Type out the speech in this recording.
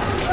people